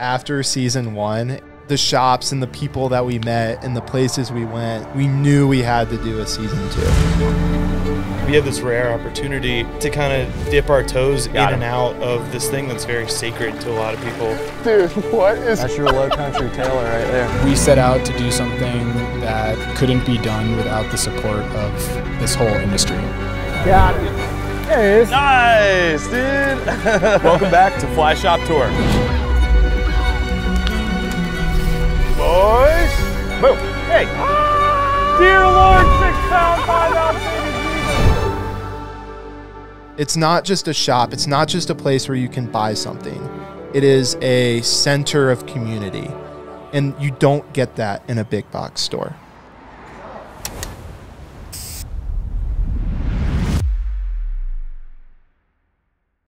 after season one, the shops and the people that we met and the places we went, we knew we had to do a season two. We have this rare opportunity to kind of dip our toes Got in him. and out of this thing that's very sacred to a lot of people. Dude, what is That's your low country tailer right there. We set out to do something that couldn't be done without the support of this whole industry. Got it. There it is. Nice, dude. Welcome back to Fly Shop Tour. Boom. Hey. Dear Lord, six pound, five It's not just a shop, it's not just a place where you can buy something. It is a center of community. And you don't get that in a big box store.